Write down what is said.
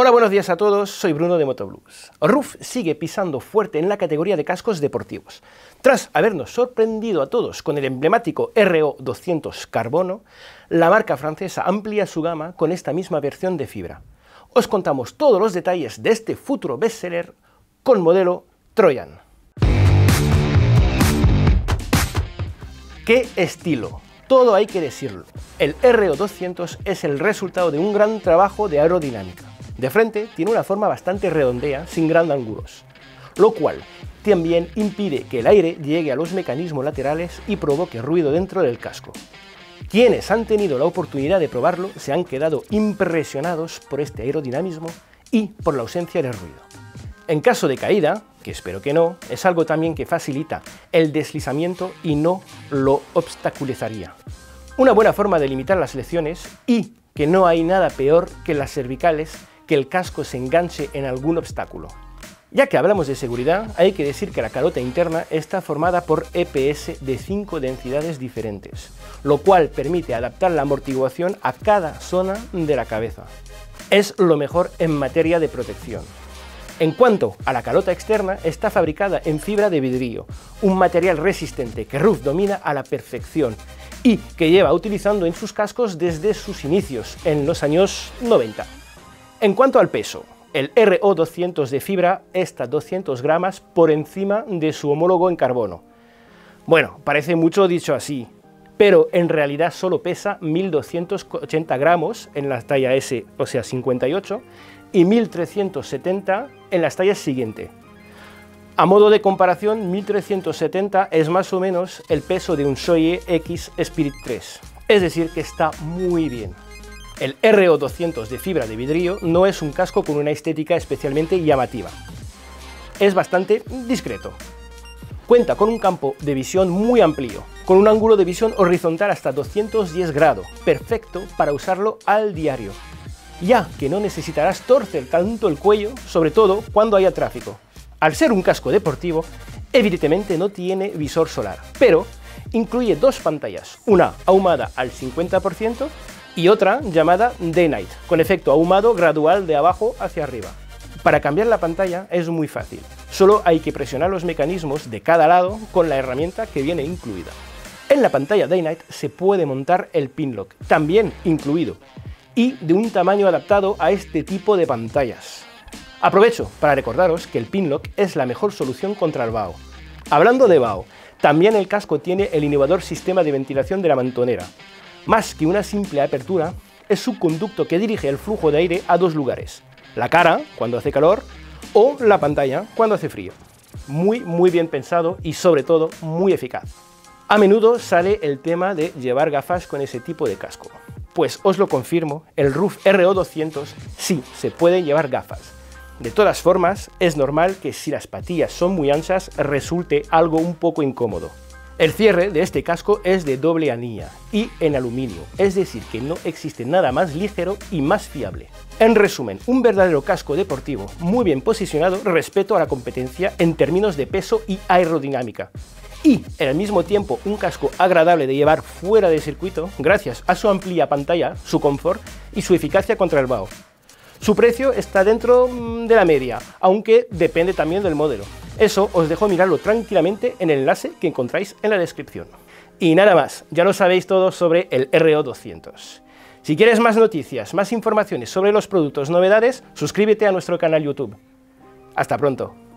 Hola, buenos días a todos, soy Bruno de Motoblues. RUF sigue pisando fuerte en la categoría de cascos deportivos. Tras habernos sorprendido a todos con el emblemático RO200 Carbono, la marca francesa amplía su gama con esta misma versión de fibra. Os contamos todos los detalles de este futuro bestseller con modelo Trojan. ¡Qué estilo! Todo hay que decirlo. El RO200 es el resultado de un gran trabajo de aerodinámica. De frente tiene una forma bastante redondea, sin grandes ángulos, lo cual también impide que el aire llegue a los mecanismos laterales y provoque ruido dentro del casco. Quienes han tenido la oportunidad de probarlo se han quedado impresionados por este aerodinamismo y por la ausencia de ruido. En caso de caída, que espero que no, es algo también que facilita el deslizamiento y no lo obstaculizaría. Una buena forma de limitar las lecciones y que no hay nada peor que las cervicales que el casco se enganche en algún obstáculo. Ya que hablamos de seguridad, hay que decir que la calota interna está formada por EPS de 5 densidades diferentes, lo cual permite adaptar la amortiguación a cada zona de la cabeza. Es lo mejor en materia de protección. En cuanto a la calota externa, está fabricada en fibra de vidrio, un material resistente que RUF domina a la perfección y que lleva utilizando en sus cascos desde sus inicios, en los años 90. En cuanto al peso, el RO200 de fibra está 200 gramos por encima de su homólogo en carbono. Bueno, parece mucho dicho así, pero en realidad solo pesa 1280 gramos en la talla S, o sea 58, y 1370 en las tallas siguientes. A modo de comparación, 1370 es más o menos el peso de un Soye X Spirit 3, es decir, que está muy bien. El RO200 de fibra de vidrio no es un casco con una estética especialmente llamativa. Es bastante discreto. Cuenta con un campo de visión muy amplio, con un ángulo de visión horizontal hasta 210 grados, perfecto para usarlo al diario, ya que no necesitarás torcer tanto el cuello, sobre todo cuando haya tráfico. Al ser un casco deportivo, evidentemente no tiene visor solar, pero incluye dos pantallas, una ahumada al 50% y otra llamada Day Night, con efecto ahumado gradual de abajo hacia arriba. Para cambiar la pantalla es muy fácil, solo hay que presionar los mecanismos de cada lado con la herramienta que viene incluida. En la pantalla Day Night se puede montar el pin lock, también incluido, y de un tamaño adaptado a este tipo de pantallas. Aprovecho para recordaros que el pin lock es la mejor solución contra el vaho. Hablando de vaho, también el casco tiene el innovador sistema de ventilación de la mantonera, más que una simple apertura, es su conducto que dirige el flujo de aire a dos lugares, la cara, cuando hace calor, o la pantalla, cuando hace frío. Muy, muy bien pensado y sobre todo muy eficaz. A menudo sale el tema de llevar gafas con ese tipo de casco. Pues os lo confirmo, el RUF RO200 sí se puede llevar gafas. De todas formas, es normal que si las patillas son muy anchas resulte algo un poco incómodo. El cierre de este casco es de doble anilla y en aluminio, es decir que no existe nada más ligero y más fiable. En resumen, un verdadero casco deportivo muy bien posicionado respecto a la competencia en términos de peso y aerodinámica. Y, al mismo tiempo, un casco agradable de llevar fuera de circuito gracias a su amplia pantalla, su confort y su eficacia contra el vaho. Su precio está dentro mm, de la media, aunque depende también del modelo. Eso os dejo mirarlo tranquilamente en el enlace que encontráis en la descripción. Y nada más, ya lo sabéis todo sobre el RO200. Si quieres más noticias, más informaciones sobre los productos, novedades, suscríbete a nuestro canal YouTube. Hasta pronto.